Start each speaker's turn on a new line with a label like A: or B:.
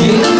A: hoje